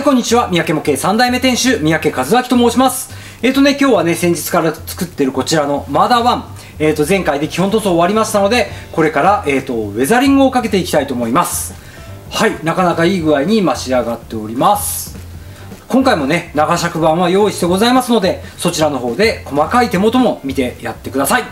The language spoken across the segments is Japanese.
はい、こんにちは。三宅模型3代目店主、三宅和明と申します。えっ、とね、今日はね、先日から作ってるこちらのマダー1。えっ、と、前回で基本塗装終わりましたので、これから、えっ、と、ウェザリングをかけていきたいと思います。はい、なかなかいい具合に今仕上がっております。今回もね、長尺版は用意してございますので、そちらの方で細かい手元も見てやってください。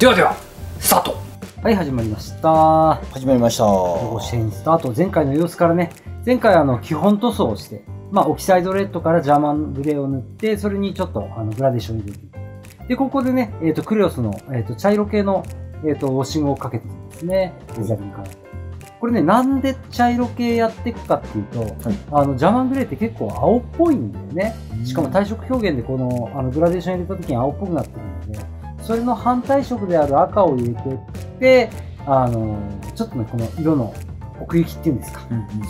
ではでは、スタートはい、始まりました。始まりました。ご支援スタート。前回の様子からね前回あの基本塗装をして、まあ、オキサイドレッドからジャーマングレーを塗ってそれにちょっとあのグラデーションを入れて。でここでね、えー、とクレオスの、えー、と茶色系の、えー、とウォッシングをかけてですねデザインから。これねなんで茶色系やっていくかっていうと、はい。あのジャーマングレーって結構青っぽいんだよね。しかも体色表現でこのあのグラデーション入れた時に青っぽくなってくるのでそれの反対色である赤を入れていってあのちょっとねこの色の奥行きっていうんですか。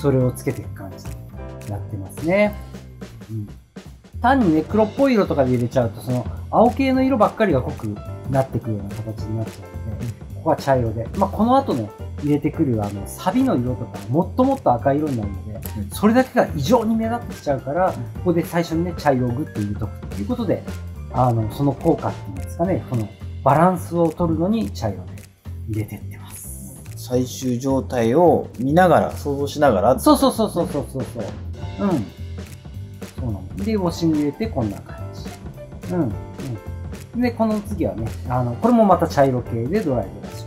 それをつけていく感じになってますね、うん、単にね黒っぽい色とかで入れちゃうとその青系の色ばっかりが濃くなってくるような形になっちゃうのでここは茶色で、まあ、この後ね入れてくるあのサビの色とかもっともっと赤い色になるので、うん。それだけが異常に目立ってきちゃうから、ここで最初にね茶色をグッと入れとくということであのその効果っていうんですかねこのバランスを取るのに茶色で入れてってます最終状態を見ながら、想像しながら。そうそうそうそうそうそうそう。うん。そうなの。で、ウォッシング入れてこんな感じ。うん。うん。で、この次はね、あの、これもまた茶色系でドライブラシ。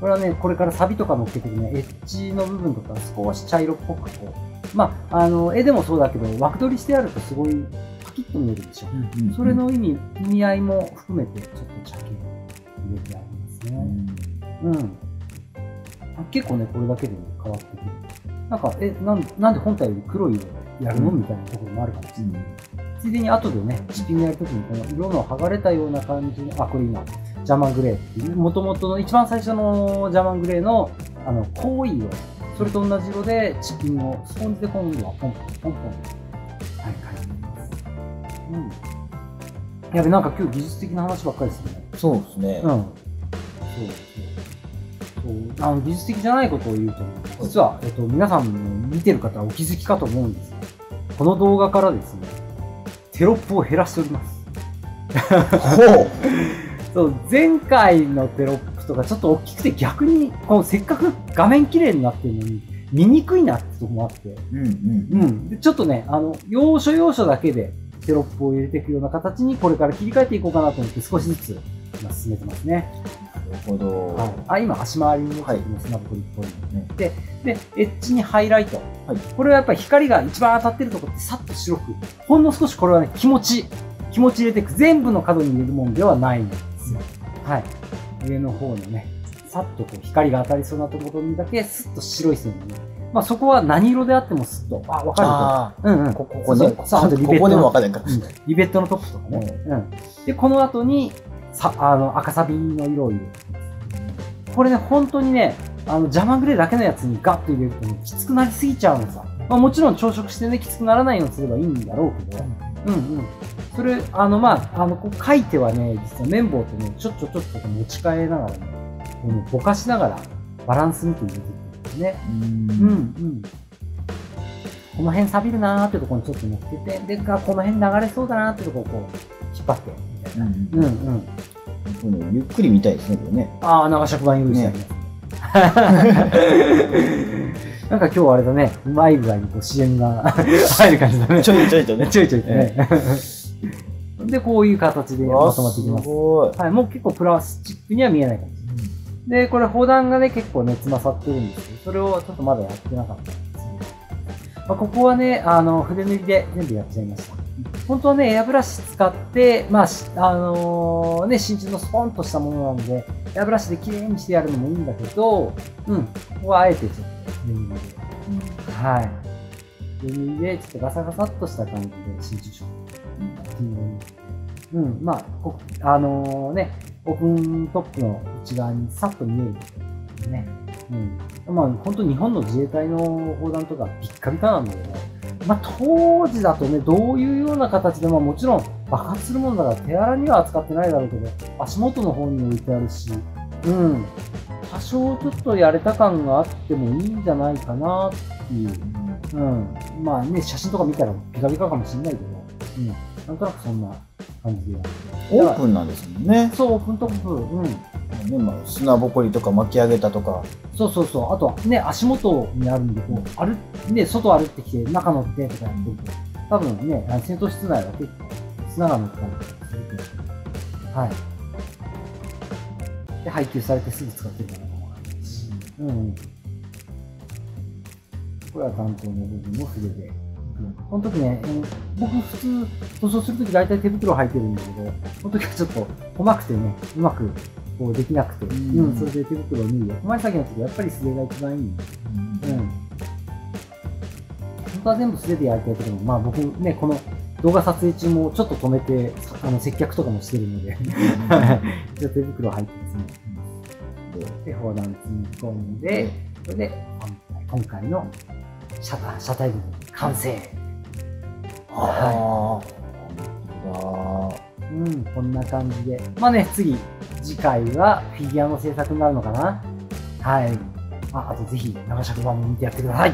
これはね、これからサビとか乗っけてるね、エッジの部分とか少し茶色っぽくこう、まあ、あの、絵でもそうだけど、枠取りしてあるとすごいパキッと見えるでしょ。それの意味、意味合いも含めて、ちょっと茶系入れてありますね。うん、うん。結構ね、これだけでも変わってくる。なんか、え、なんなんで本体より黒い色やるの？みたいなところもあるかもしれない。ついでに後でね、チッピングやるときにこの色の剥がれたような感じの、あ、これ今、ジャーマングレーっていう、もともとの一番最初のジャーマングレーの、あの、濃い色、それと同じ色でチッピングをスポンジで今度はポンポンポンポン、はい、書いてます。うん。やべ、なんか今日技術的な話ばっかりですね。そうですね。うん。そうあの技術的じゃないことを言うと、実は、えっと、皆さんも見てる方はお気づきかと思うんですが、この動画からですね、テロップを減らしております。ほう。そう、前回のテロップとかちょっと大きくて逆に、このせっかく画面綺麗になってるのに、見にくいなってとこもあって、うんうん。うん。でちょっとね、あの、要所要所だけでテロップを入れていくような形にこれから切り替えていこうかなと思って少しずつ今進めてますね。なるほど。はい、あ今足回りにもはい砂ぼこりっぽいのね、ででエッジにハイライト、はい。これはやっぱり光が一番当たってるところってさっと白くほんの少しこれはね気持ち気持ち入れていく全部の角に入れるもんではないんですよ、はい。上の方のねさっとこう光が当たりそうなところにだけスッと白い線にね。まあそこは何色であってもスッとあ分かるうんうん。こここね。そうそうあとリベットここでもわかんないか。ら。うん。リベットのトップとかね。うん。で、この後に、さ、あの、赤サビの色を入れる。これね、本当にね、あの、ジャマングレーだけのやつにガッと入れるとね、きつくなりすぎちゃうのさ。まあもちろん朝食してね、きつくならないようにすればいいんだろうけど、うんうん。それ、あの、まあ、あの、こう書いてはね、実は綿棒とね、ちょっちょちょっと持ち替えながらね、こうねぼかしながらバランス見て入れていくんですね。うんうんうん。この辺錆びるなーってところにちょっと乗っけて、で、あこの辺流れそうだなーってところをこう、引っ張って、うんうんうん。ゆっくり見たいですね、これね。ああ、長尺版用意してあります。なんか今日はあれだね、うまい具合にこう CM が 入る感じだね。ちょいちょいとね。ちょいちょいとね。で、こういう形でまとまっていきますす。はい、もう結構プラスチックには見えない感じ。で、これ、砲弾がね、結構ね、つまさってるんですけど、それをちょっとまだやってなかったんですね。まあ、ここはね、あの、筆塗りで全部やっちゃいました。本当はね、エアブラシ使って、まあ、しあのーね、真鍮のスポンとしたものなので、エアブラシで綺麗にしてやるのもいいんだけど、うん、ここはあえてちょっと筆塗りで。はい。筆塗りで、ちょっとガサガサっとした感じで、真鍮色。うん、まあ、こあのーね、オープントップの内側にさっと見えるとね。うん。まあ、本当日本の自衛隊の砲弾とかビッカビカなんだけど、まあ、当時だとね、どういうような形で、まあもちろん爆発するものだから手荒には扱ってないだろうけど、足元の方に置いてあるし、うん。多少ちょっとやれた感があってもいいんじゃないかなっていう、うん、まあね、写真とか見たらピカピカかもしれないけど、うん。なんとなくそんな感じでオープンなんですもんね。そう、オープントップ、うん。ねまあ、砂ぼこりとか巻き上げたとか。そうそうそう。あとはね、足元にあるんで、こう、歩ね、外歩ってきて、中乗ってとかやってると、多分ね、戦闘室内は結構砂が乗ったりとかするけど、はい。で、配給されてすぐ使ってるからと思うし、うん。これは担当の部分も筆で。この時ね、うん僕普通、塗装するとき大体手袋履いてるんだけど、この時はちょっと細くてね、うまくこうできなくて、うんうん、それで手袋を脱いで、小回り先の時はやっぱり素手が一番いい。うん。本当は全部素手でやりたいけど、まあ僕ね、この動画撮影中もちょっと止めて、あの接客とかもしてるので、じゃあ手袋入ってですね。で、砲弾積み込んで、それで今回今回の車体車体部分完成。ああ、本うん、こんな感じで。まあね、次、次回はフィギュアの制作になるのかなはい。ああとぜひ、長尺版も見てやってください。